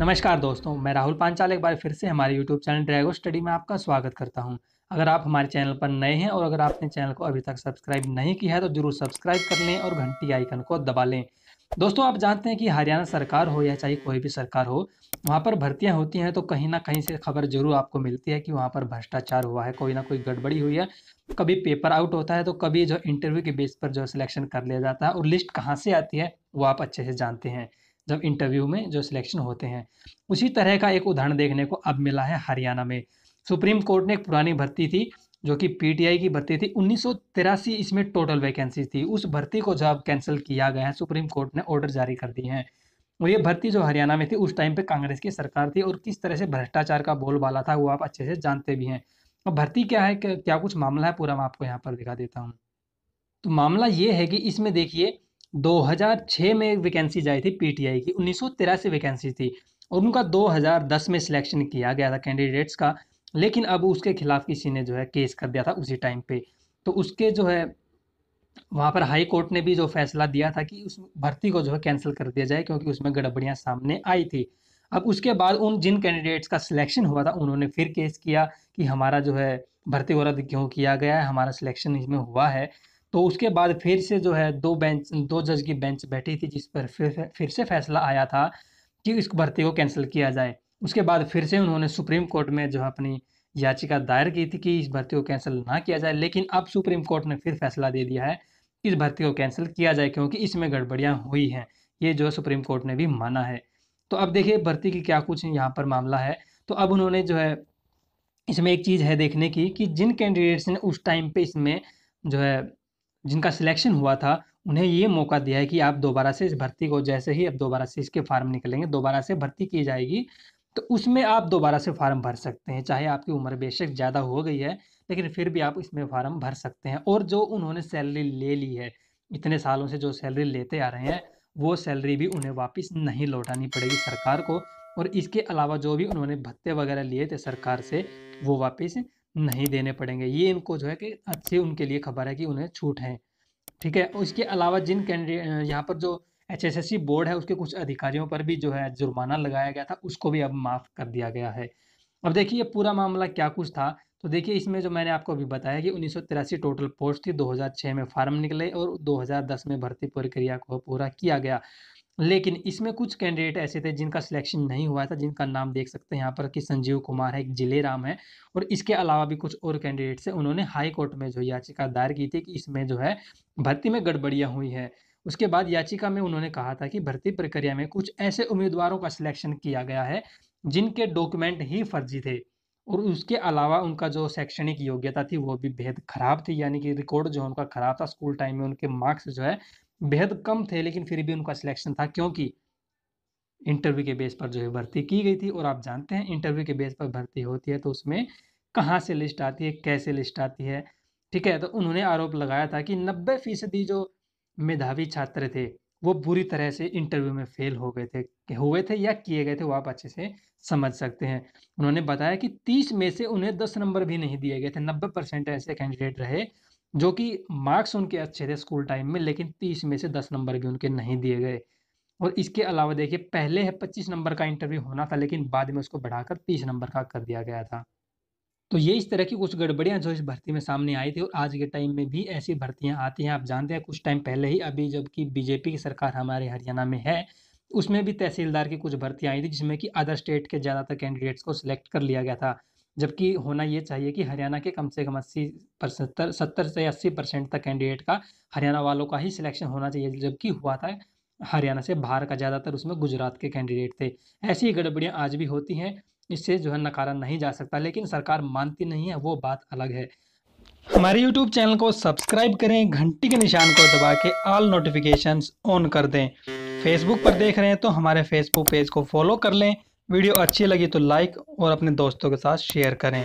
नमस्कार दोस्तों, मैं राहुल पांचाल एक बार फिर से हमारे YouTube चैनल ड्रैगो स्टडी में आपका स्वागत करता हूँ। अगर आप हमारे चैनल पर नए हैं और अगर आपने चैनल को अभी तक सब्सक्राइब नहीं किया है तो ज़रूर सब्सक्राइब कर लें और घंटी आइकन को दबा लें। दोस्तों, आप जानते हैं कि हरियाणा सरकार हो या चाहे कोई भी सरकार हो, वहाँ पर भर्तियाँ होती हैं तो कहीं ना कहीं से खबर ज़रूर आपको मिलती है कि वहाँ पर भ्रष्टाचार हुआ है, कोई ना कोई गड़बड़ी हुई है। कभी पेपर आउट होता है तो कभी जो इंटरव्यू के बेस पर जो सिलेक्शन कर लिया जाता है और लिस्ट कहाँ से आती है, वो आप अच्छे से जानते हैं। जब इंटरव्यू में जो सिलेक्शन होते हैं, उसी तरह का एक उदाहरण देखने को अब मिला है हरियाणा में। सुप्रीम कोर्ट ने एक पुरानी भर्ती थी, जो कि पीटीआई की भर्ती थी। उन्नीस इसमें टोटल वैकेंसी थी। उस भर्ती को जब कैंसिल किया गया है, सुप्रीम कोर्ट ने ऑर्डर जारी कर दिए हैं। और ये भर्ती जो हरियाणा में थी, उस टाइम पे कांग्रेस की सरकार थी और किस तरह से भ्रष्टाचार का बोलबाला था, वो आप अच्छे से जानते भी हैं। अब भर्ती क्या है क्या कुछ मामला है? पूरा मैं आपको यहाँ पर दिखा देता हूँ। तो मामला ये है कि इसमें देखिए 2006 में एक वैकेंसी जाई थी पीटीआई की, उन्नीस वैकेंसी थी और उनका 2010 में सिलेक्शन किया गया था कैंडिडेट्स का, लेकिन अब उसके खिलाफ किसी ने जो है केस कर दिया था उसी टाइम पे। तो उसके जो है, वहाँ पर हाई कोर्ट ने भी जो फैसला दिया था कि उस भर्ती को जो है कैंसिल कर दिया जाए, क्योंकि उसमें गड़बड़ियाँ सामने आई थी। अब उसके बाद उन जिन कैंडिडेट्स का सिलेक्शन हुआ था, उन्होंने फिर केस किया कि हमारा जो है भर्ती को रद्द क्यों किया गया है, हमारा सिलेक्शन इसमें हुआ है। तो उसके बाद फिर से जो है दो बेंच, दो जज की बेंच बैठी थी जिस पर फिर फिर से फैसला आया था कि इस भर्ती को कैंसिल किया जाए। उसके बाद फिर से उन्होंने सुप्रीम कोर्ट में जो है अपनी याचिका दायर की थी कि इस भर्ती को कैंसिल ना किया जाए, लेकिन अब सुप्रीम कोर्ट ने फिर फैसला दे दिया है इस भर्ती को कैंसिल किया जाए क्योंकि इसमें गड़बड़ियाँ हुई हैं। ये जो है सुप्रीम कोर्ट ने भी माना है। तो अब देखिए भर्ती की क्या कुछ यहाँ पर मामला है। तो अब उन्होंने जो है इसमें एक चीज़ है देखने की कि जिन कैंडिडेट्स ने उस टाइम पे इसमें जो है जिनका सिलेक्शन हुआ था, उन्हें ये मौका दिया है कि आप दोबारा से इस भर्ती को, जैसे ही अब दोबारा से इसके फार्म निकलेंगे, दोबारा से भर्ती की जाएगी तो उसमें आप दोबारा से फार्म भर सकते हैं, चाहे आपकी उम्र बेशक ज़्यादा हो गई है, लेकिन फिर भी आप इसमें फार्म भर सकते हैं। और जो उन्होंने सैलरी ले ली है, इतने सालों से जो सैलरी लेते आ रहे हैं, वो सैलरी भी उन्हें वापस नहीं लौटानी पड़ेगी सरकार को, और इसके अलावा जो भी उन्होंने भत्ते वगैरह लिए थे सरकार से, वो वापस नहीं देने पड़ेंगे। ये इनको जो है कि अच्छी उनके लिए खबर है कि उन्हें छूट है। ठीक है? उसके अलावा जिन कैंडिडेट यहाँ पर जो एचएसएससी बोर्ड है, उसके कुछ अधिकारियों पर भी जो है जुर्माना लगाया गया था, उसको भी अब माफ़ कर दिया गया है। अब देखिए पूरा मामला क्या कुछ था? तो देखिए, इसमें जो मैंने आपको अभी बताया कि उन्नीस सौ तिरासी टोटल पोस्ट थी 2006 में फार्म निकले और 2010 में भर्ती प्रक्रिया को पूरा किया गया। लेकिन इसमें कुछ कैंडिडेट ऐसे थे जिनका सिलेक्शन नहीं हुआ था, जिनका नाम देख सकते हैं यहाँ पर कि संजीव कुमार है, एक ज़िले राम है और इसके अलावा भी कुछ और कैंडिडेट्स हैं। उन्होंने हाई कोर्ट में जो याचिका दायर की थी कि इसमें जो है भर्ती में गड़बड़ियाँ हुई है। उसके बाद याचिका में उन्होंने कहा था कि भर्ती प्रक्रिया में कुछ ऐसे उम्मीदवारों का सिलेक्शन किया गया है जिनके डॉक्यूमेंट ही फर्जी थे और उसके अलावा उनका जो शैक्षणिक योग्यता थी वो भी बेहद खराब थी, यानी कि रिकॉर्ड जो उनका खराब था। स्कूल टाइम में उनके मार्क्स जो है बेहद कम थे, लेकिन फिर भी उनका सिलेक्शन था, क्योंकि इंटरव्यू के बेस पर जो है भर्ती की गई थी, और आप जानते हैं इंटरव्यू के बेस पर भर्ती होती है तो उसमें कहाँ से लिस्ट आती है, कैसे लिस्ट आती है, ठीक है? तो उन्होंने आरोप लगाया था कि नब्बे फ़ीसदी जो मेधावी छात्र थे, वो बुरी तरह से इंटरव्यू में फेल हो गए थे हुए थे या किए गए थे, वो आप अच्छे से समझ सकते हैं। उन्होंने बताया कि 30 में से उन्हें 10 नंबर भी नहीं दिए गए थे 90 परसेंट ऐसे कैंडिडेट रहे जो कि मार्क्स उनके अच्छे थे स्कूल टाइम में, लेकिन 30 में से 10 नंबर भी उनके नहीं दिए गए। और इसके अलावा देखिए, पहले है 25 नंबर का इंटरव्यू होना था, लेकिन बाद में उसको बढ़ाकर 30 नंबर का कर दिया गया था। तो ये इस तरह की कुछ गड़बड़ियाँ जो इस भर्ती में सामने आई थी, और आज के टाइम में भी ऐसी भर्तियाँ आती हैं। आप जानते हैं, कुछ टाइम पहले ही अभी जबकि बीजेपी की सरकार हमारे हरियाणा में है, उसमें भी तहसीलदार की कुछ भर्तियाँ आई थी, जिसमें कि अदर स्टेट के ज़्यादातर कैंडिडेट्स को सिलेक्ट कर लिया गया था। जबकि होना ये चाहिए कि हरियाणा के कम से कम अस्सी सत्तर सत्तर से अस्सी परसेंट तक कैंडिडेट का हरियाणा वालों का ही सिलेक्शन होना चाहिए, जबकि हुआ था हरियाणा से बाहर का, ज़्यादातर उसमें गुजरात के कैंडिडेट थे। ऐसी गड़बड़ियाँ आज भी होती हैं, इससे जो है नकारा नहीं जा सकता, लेकिन सरकार मानती नहीं है, वो बात अलग है। हमारे YouTube चैनल को सब्सक्राइब करें, घंटी के निशान को दबा के ऑल नोटिफिकेशंस ऑन कर दें। फेसबुक पर देख रहे हैं तो हमारे फेसबुक पेज को फॉलो कर लें। वीडियो अच्छी लगी तो लाइक और अपने दोस्तों के साथ शेयर करें।